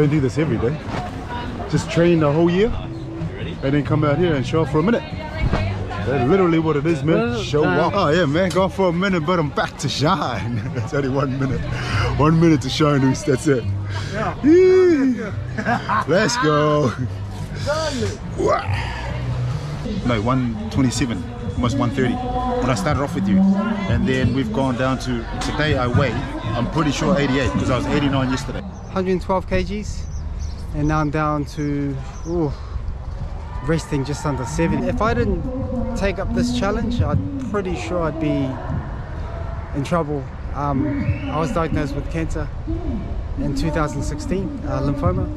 Don't do this every day. Just train the whole year and then come out here and show up for a minute. That's literally what it is, man. Show up. Oh yeah, man. go for a minute, but I'm back to shine. That's only one minute. One minute to shine. That's it. Yee. Let's go. Wow. No, 127, almost 130 when I started off with you. And then we've gone down to, today I weigh, I'm pretty sure 88 because I was 89 yesterday. 112 kgs and now I'm down to ooh, resting just under 70 if I didn't take up this challenge I'm pretty sure I'd be in trouble um, I was diagnosed with cancer in 2016 uh, lymphoma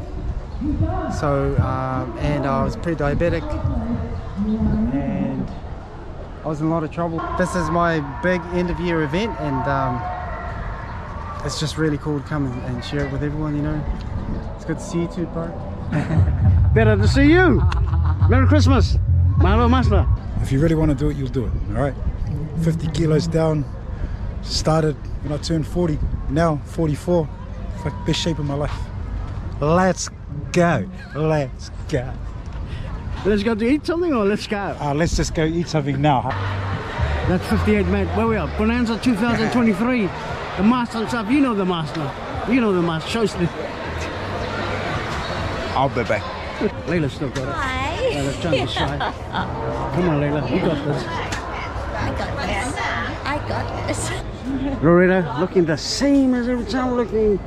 so um, and I was pre-diabetic I was in a lot of trouble this is my big end of year event and um, it's just really cool to come and, share it with everyone, you know. It's good to see you too, bro. Better to see you. Merry Christmas. Malo Masla. If you really want to do it, you'll do it. All right. 50 kilos down. Started when I turned 40. Now 44. It's like best shape of my life. Let's go. Let's go. Let's go to eat something or let's go? Uh, let's just go eat something now. That's 58, mate. Where we are? Bonanza 2023. The master and. You know the master. You know the master. Show us the... I'll be back. Layla still got it. Hi. Layla's trying to shy. Come on, Layla. You got this. I got this. I got this. Loretta looking the same as every time, looking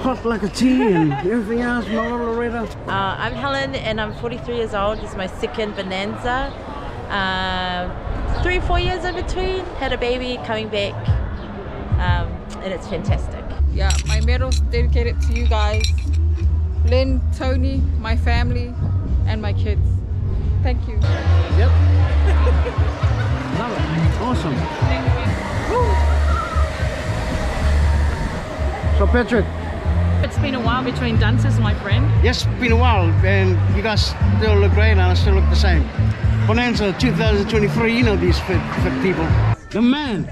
hot like a tea and everything else. My little Loretta. Uh, I'm Helen and I'm 43 years old. This is my second Bonanza. Um, three, four years in between. Had a baby, coming back. Um, and it's fantastic. Yeah, my medal's dedicated to you guys. Lynne, Tony, my family, and my kids. Thank you. Yep. Love it. Awesome. So Patrick, It's been a while between dances, my friend. yes, been a while and you guys still look great and I still look the same. Bonanza 2023, you know these fit, fit people. The man,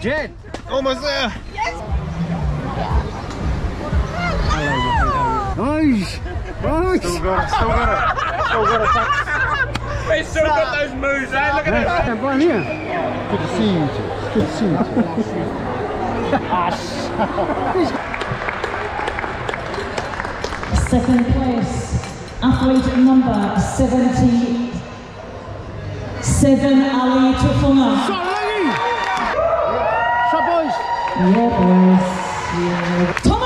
Jed. Almost there. Yes. Nice. Nice. Still got it. Still got it. Still got it. Tuck. We still got those moves, eh? Look at Yeah, Brian here. Good to see you two. Good to see you two. Second place, athlete number 77, Ali Tufuga. Shot, lady. Shot, boys. Yeah, boys. Yeah. Tom